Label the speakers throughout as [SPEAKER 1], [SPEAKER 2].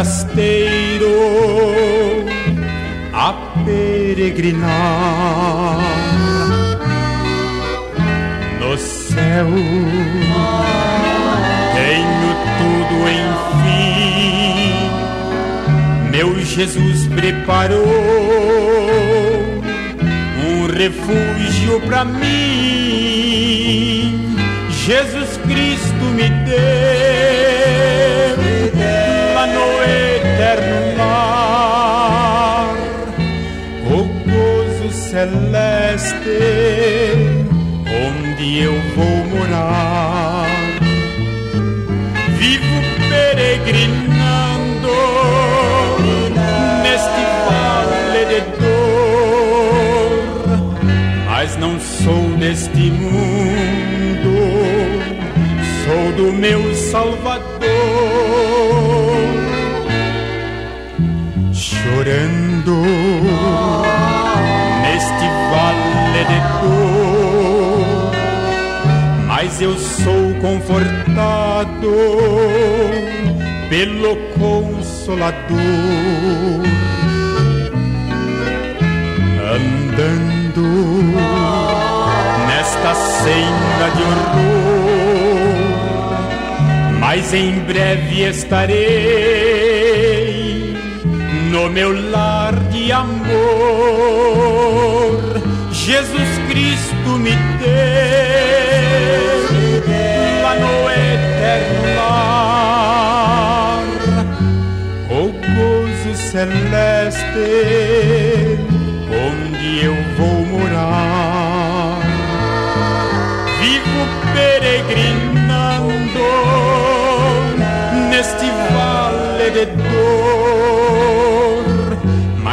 [SPEAKER 1] forasteiro a peregrinar no céu. Tenho tudo, enfim. Meu Jesus preparou um refúgio para mim. Jesus Cristo me deu lá no eterno lar o gozo celeste onde eu vou morar. Vivo peregrinando neste vale de dor, mas não sou deste mundo, sou do meu Salvador. Chorando neste vale de dor, mas eu sou confortado pelo Consolador. Andando nesta senda de horror, mas em breve estarei no meu lar de amor. Jesus Cristo me deu lá no eterno lar o gozo celeste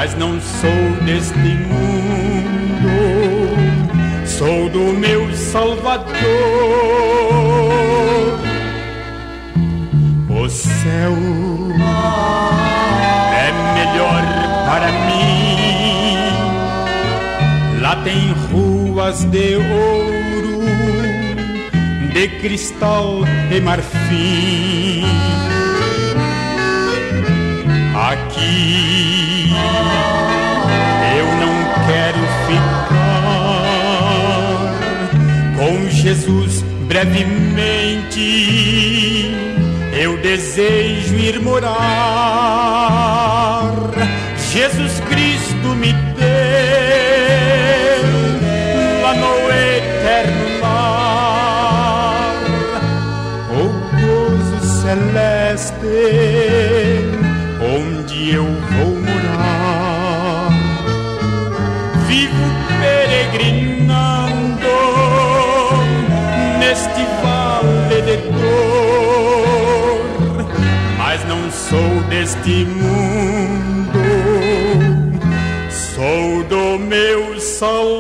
[SPEAKER 1] mas não sou deste mundo, sou do meu Salvador. O céu é melhor para mim. Lá tem ruas de ouro, de cristal e marfim. Aqui eu não quero ficar com Jesus brevemente. Eu desejo ir morar. Jesus Cristo me deu deste mundo, sou do meu Salvador.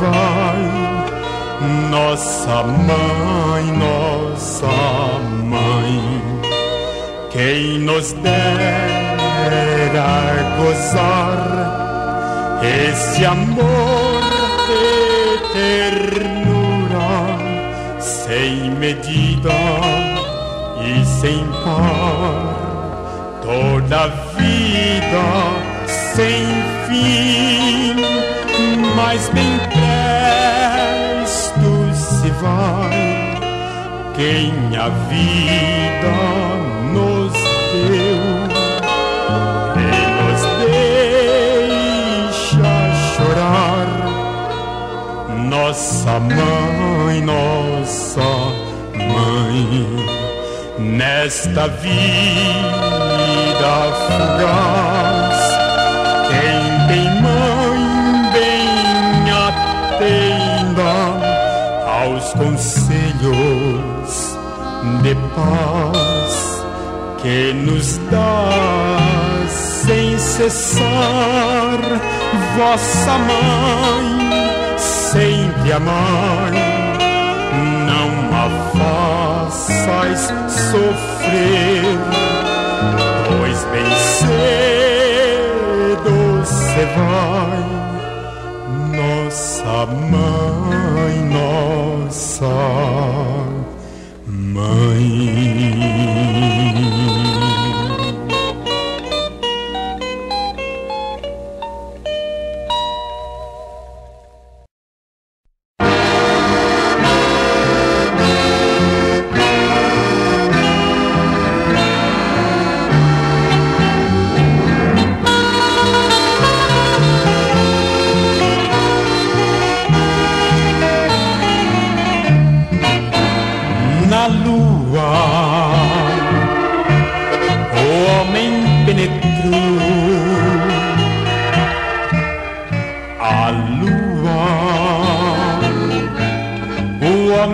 [SPEAKER 1] Vai. Nossa mãe, nossa mãe, quem nos dera gozar esse amor de ternura sem medida e sem par, toda vida sem fim mas bem presto se vai quem a vida nos deu nos deixa chorar. Nossa mãe, nossa mãe, nesta vida fugaz, conselhos de paz que nos dá sem cessar. Vossa mãe, sempre a mãe, não a façais sofrer, pois bem cedo se vai. Nossa mãe,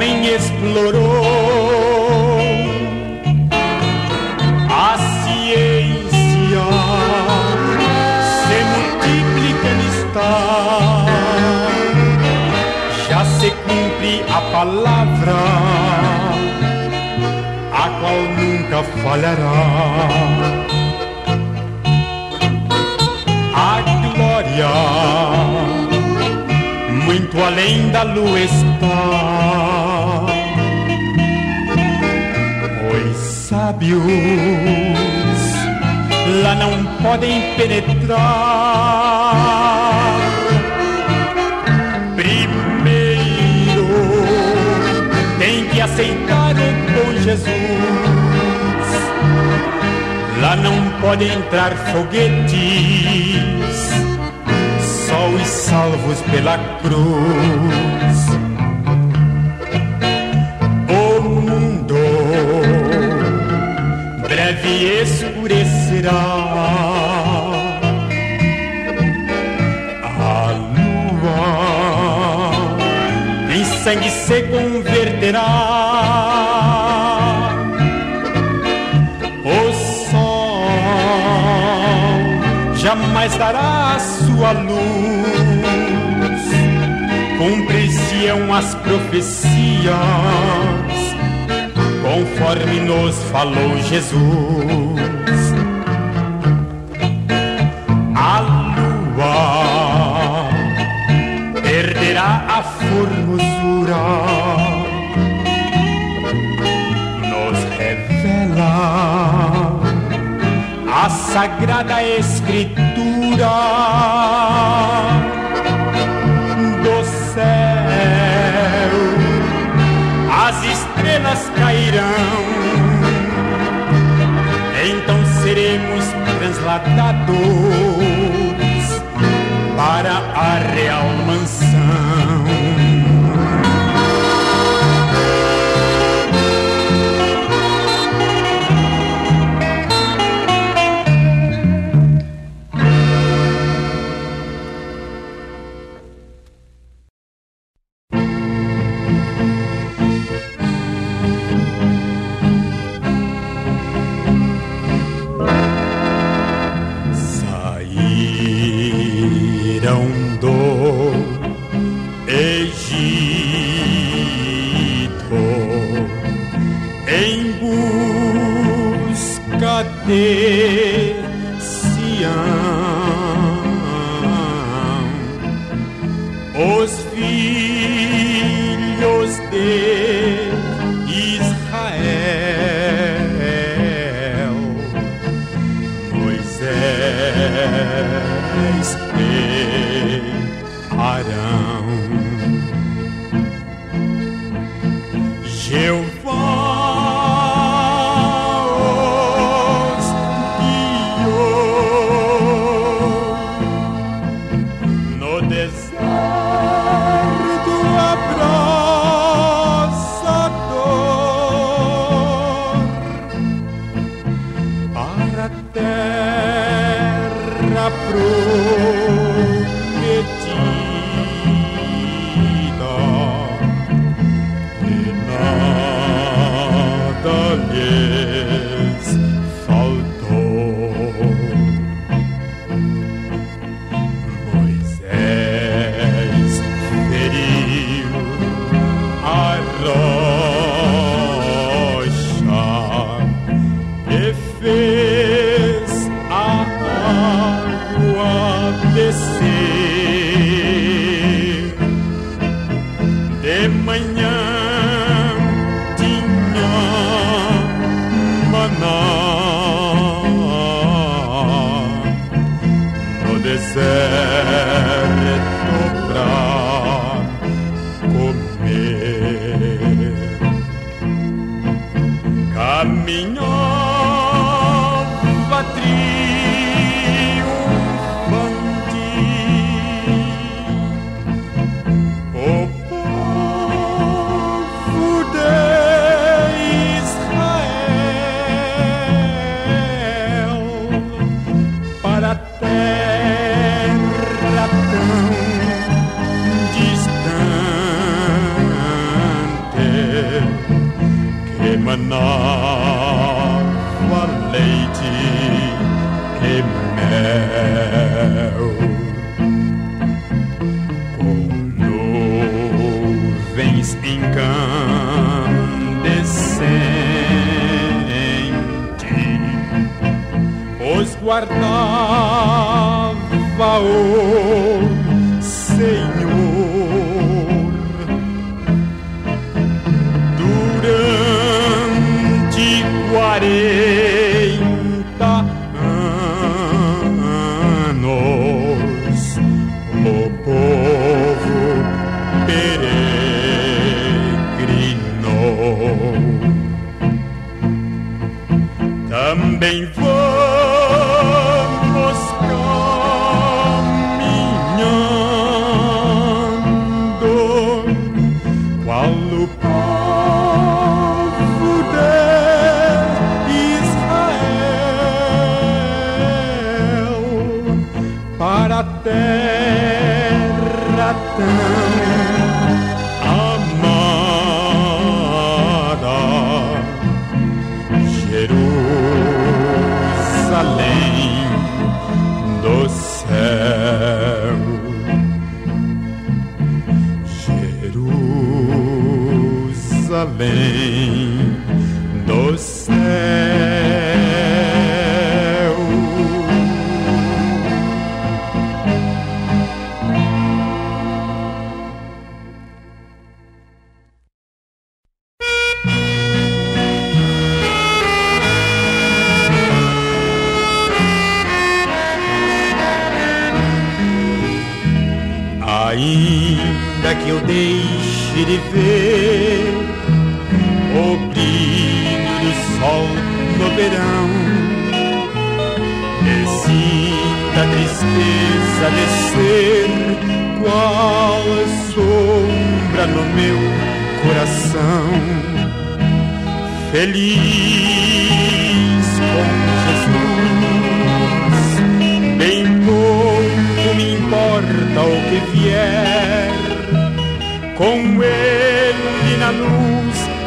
[SPEAKER 1] homem explorou. A ciência se multiplicando está já se cumpre a palavra, a qual nunca falhará. A glória, muito além da lua está. Os sábios lá não podem penetrar. Primeiro tem que aceitar o bom Jesus. Lá não pode entrar os salvos pela cruz. O mundo breve escurecerá. A lua em sangue se converterá. O sol jamais dará sua luz. Cumprir-se-ão as profecias, conforme nos falou Jesus. A lua perderá a formosura, nos revela a sagrada escritura então seremos transladados para a real mansão. Moisés e Arão nuvens os guardava o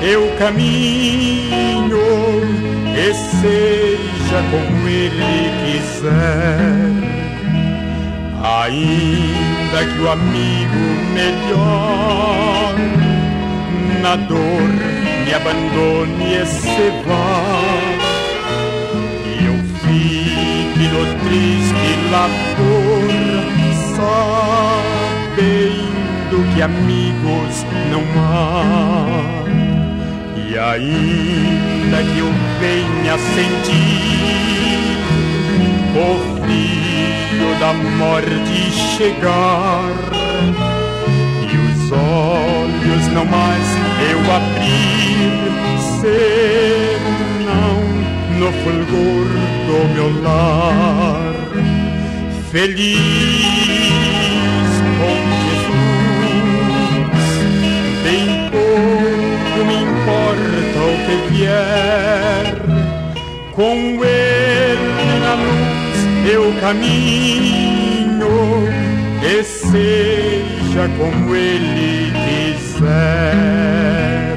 [SPEAKER 1] eu caminho, e seja como ele quiser. Ainda que o amigo melhor na dor me abandone e se vá, e eu fique no triste labor, sabendo que amigos não há. E ainda que eu venha sentir o frio da morte chegar. E os olhos não mais eu abrir, senão no fulgor do meu lar, feliz caminho e seja como ele quiser.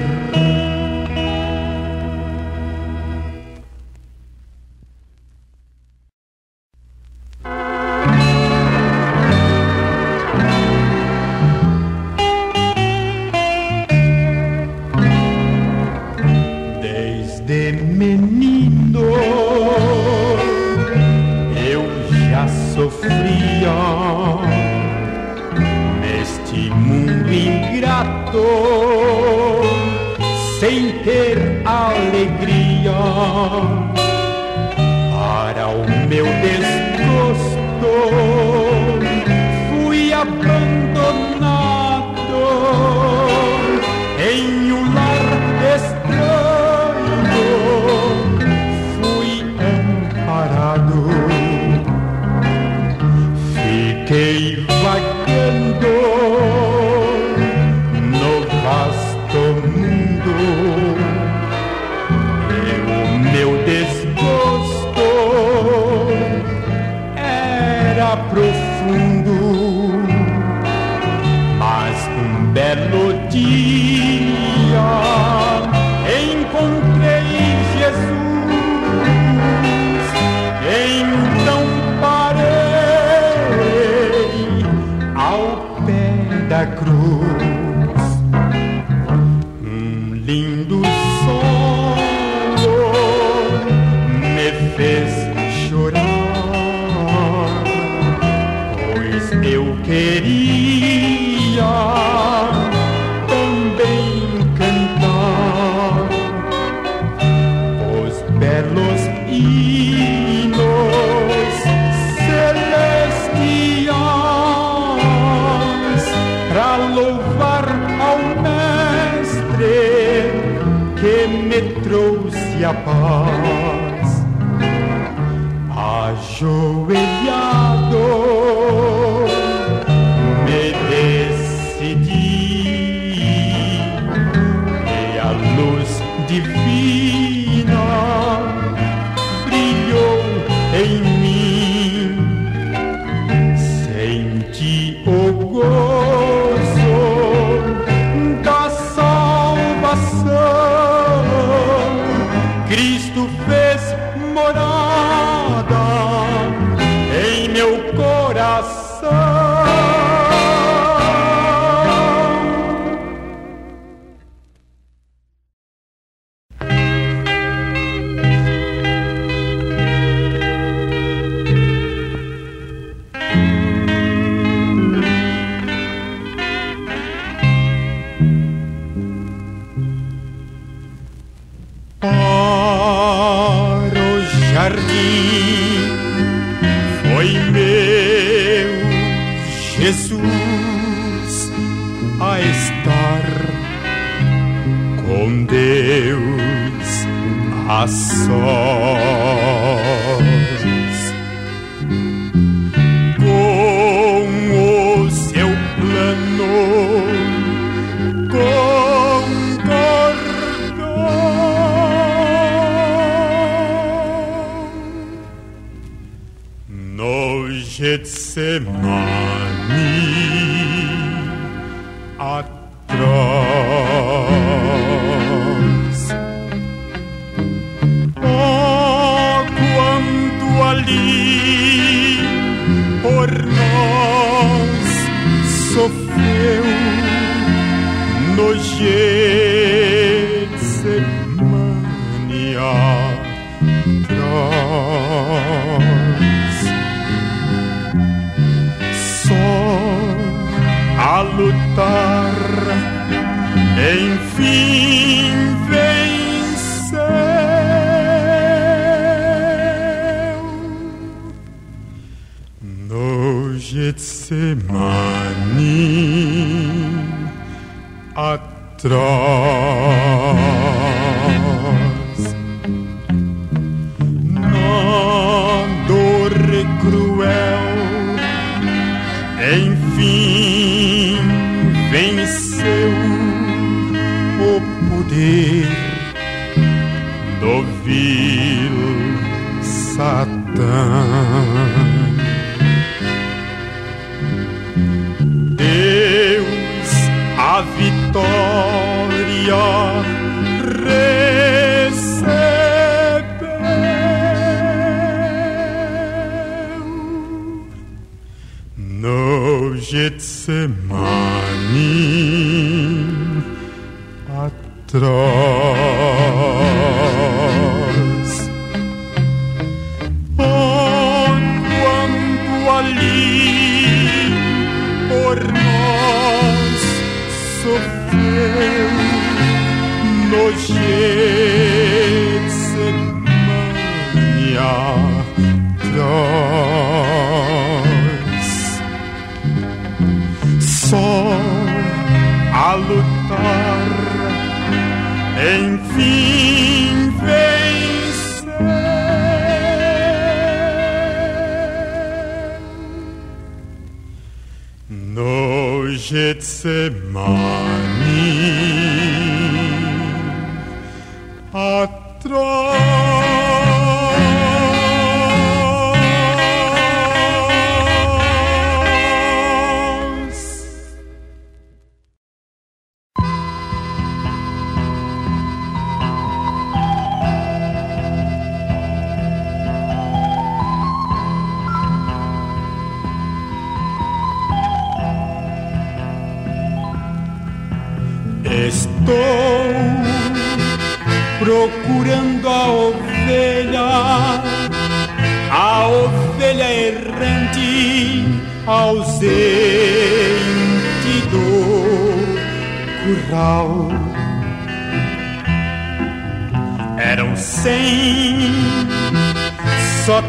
[SPEAKER 1] Também cantar os belos hinos celestiais para louvar ao Mestre que me trouxe a paz. Por nós sofreu no Getsemane atrás. Só a lutar, enfim Getsemane atrás. Na dor cruel, enfim venceu o poder do vil Satã. No Getsemane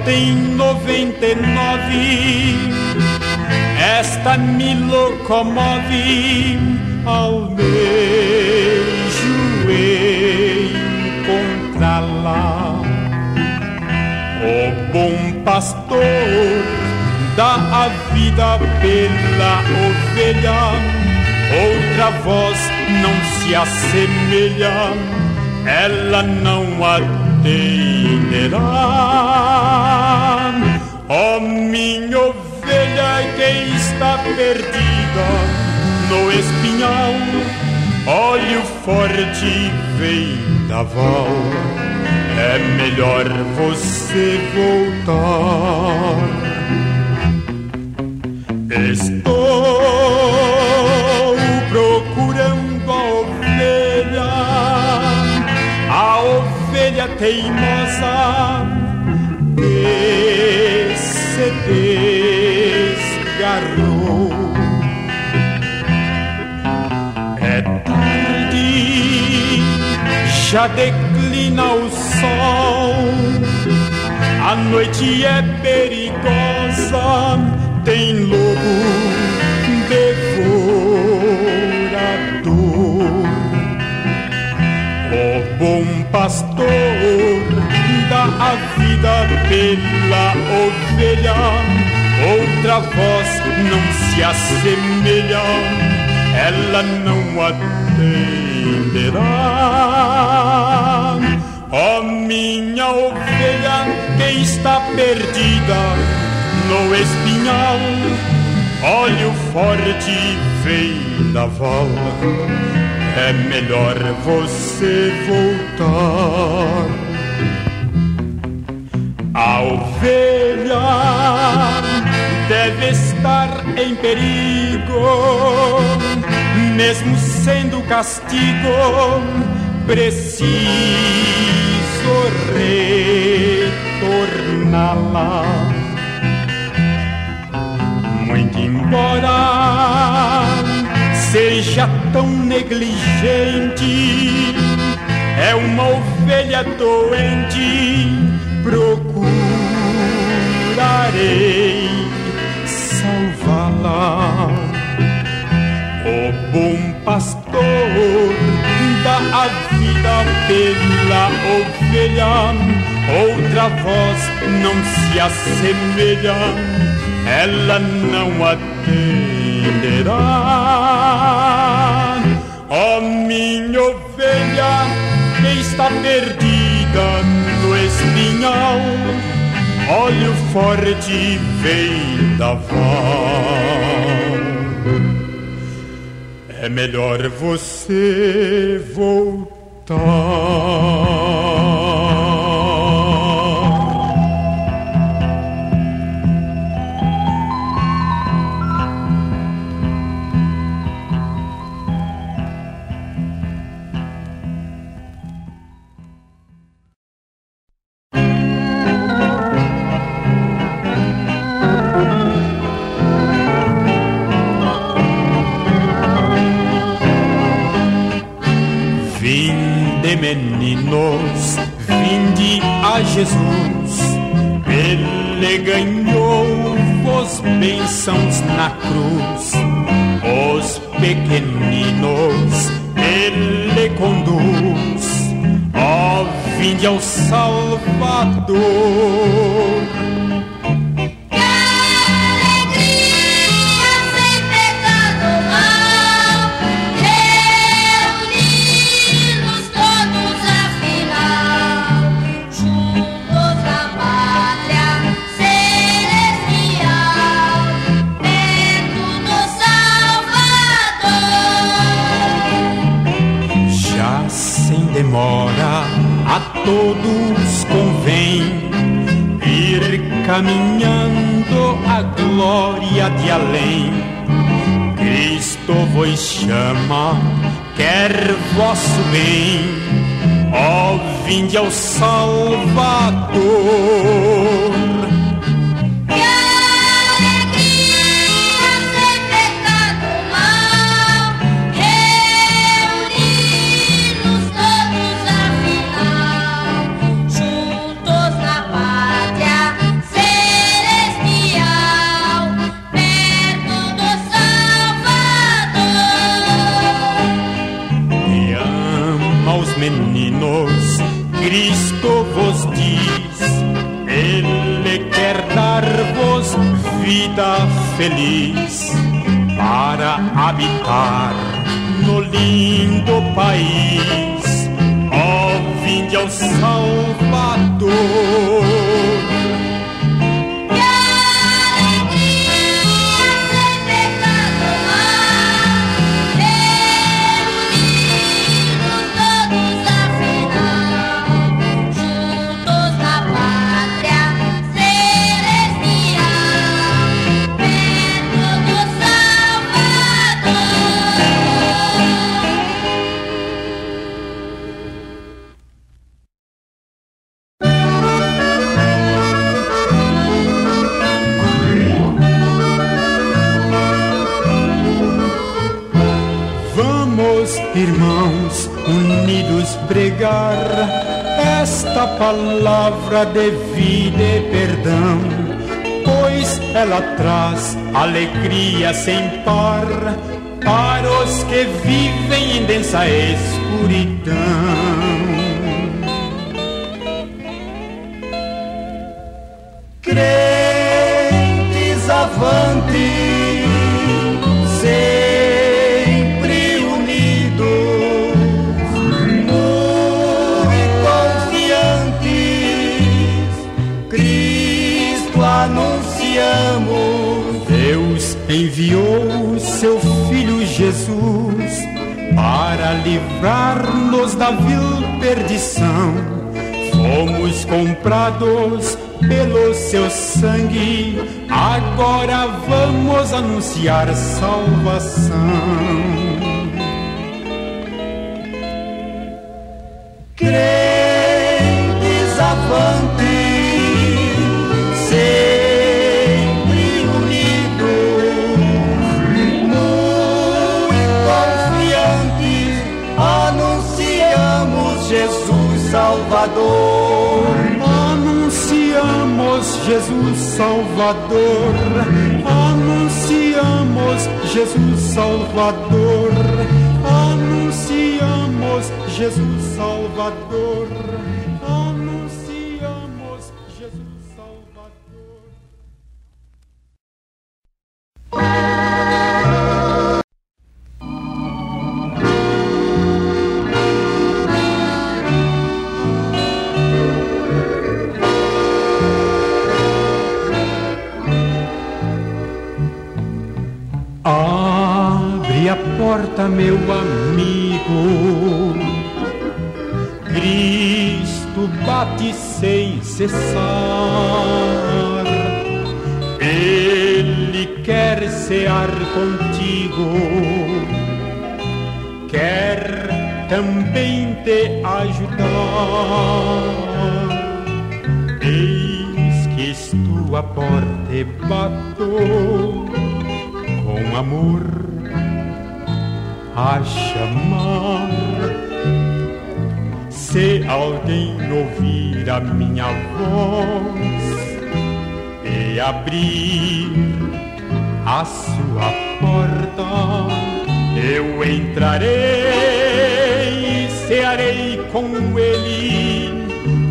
[SPEAKER 1] tem noventa e nove. Esta me locomove ao meio encontrá-la. O bom pastor dá a vida pela ovelha, outra voz não se assemelha, ela não atenderá. Ó oh, minha ovelha que está perdida no espinhal, olho forte vendaval. É melhor você voltar. Estou ovelha teimosa que se desgarrou. já declina o sol. A noite é perigosa, tem lobo pastor dá a vida pela ovelha, outra voz não se assemelha, ela não atende entenderá. Ó oh, minha ovelha que está perdida no espinhal, olho forte vendaval, é melhor você voltar. A ovelha deve estar em perigo mesmo sendo castigo, preciso retorná-la. Muito embora seja tão negligente, é uma ovelha doente, procurarei salvá-la. O bom pastor dá a vida pela ovelha, outra voz não se assemelha, ela não atenderá. Ó oh, minha ovelha que está perdida no espinhal, olho forte vem da. É melhor você voltar. Todos convém ir caminhando a glória de além. Cristo vos chama, quer vosso bem, ó vinde ao Salvador. Vida feliz para habitar no lindo país. Ó, oh, vinde ao Salvador. Palavra de vida e perdão, pois ela traz alegria sem par para os que vivem em densa escuridão. Para livrar-nos da vil perdição. Fomos comprados pelo seu sangue, agora vamos anunciar salvação. Crentes Salvador. Anunciamos Jesus Salvador. Anunciamos Jesus Salvador. Anunciamos Jesus Salvador. Meu amigo. Cristo bate sem cessar. Ele quer cear contigo, quer também te ajudar. Eis que estou a porta e bato com amor a chamar. Se alguém ouvir a minha voz e abrir a sua porta, eu entrarei e cearei com ele.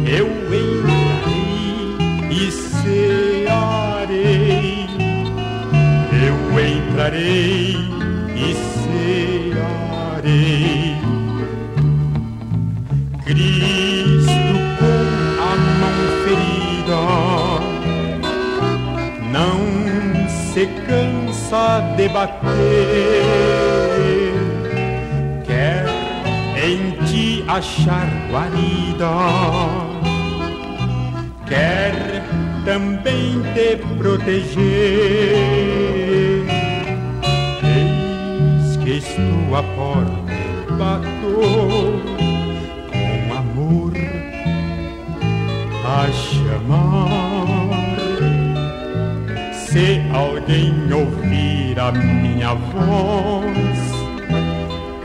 [SPEAKER 1] Eu entrarei e cearei. Eu entrarei e cearei Cristo com a mão ferida não se cansa de bater, quer em ti achar guarida, quer também te proteger à porta batou com amor a chamar. Se alguém ouvir a minha voz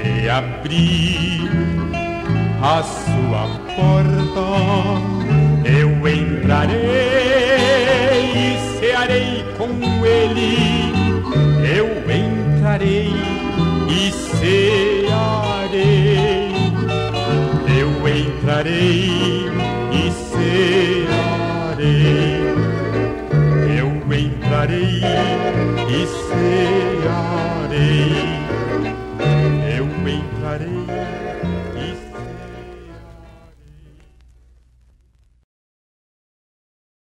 [SPEAKER 1] e abrir a sua porta, eu entrarei e cearei com ele. Eu entrarei cearei. Eu entrarei e cearei. Eu entrarei